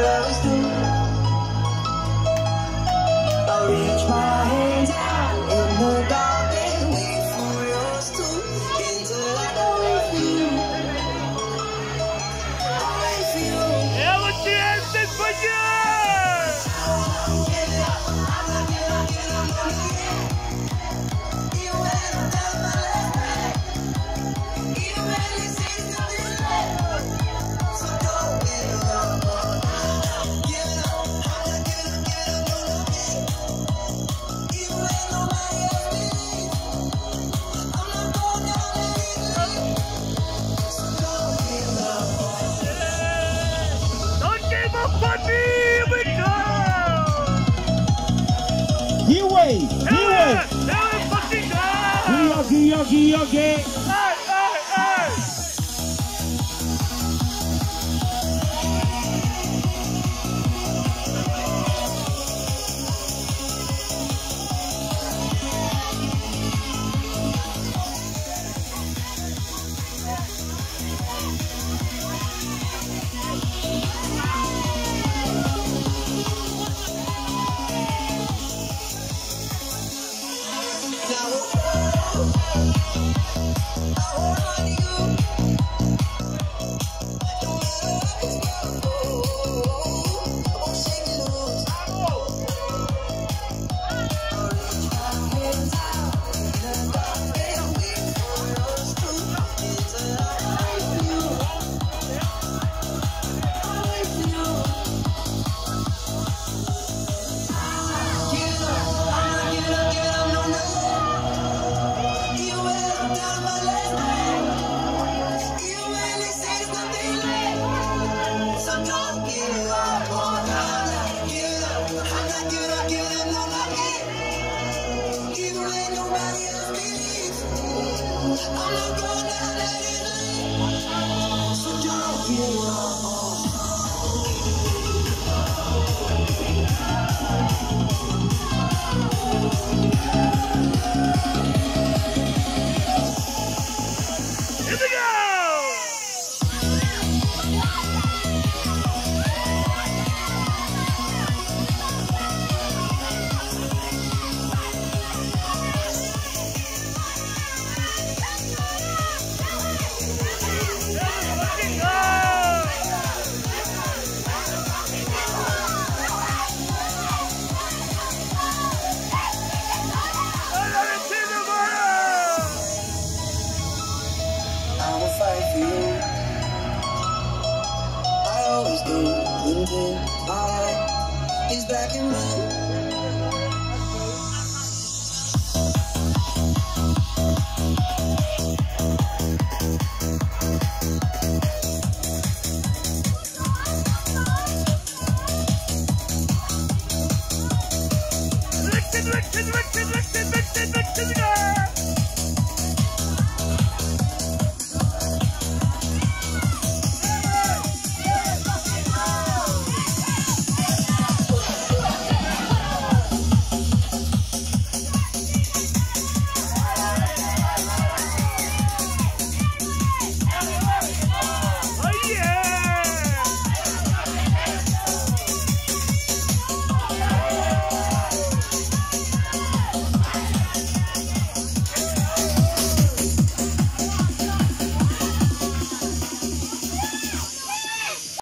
I'll always Hey, miłe! Pełen pocinka! Jogi, jogi, jogi! Here I. I always do. Then my life is back in blue. Listen, listen, listen, listen!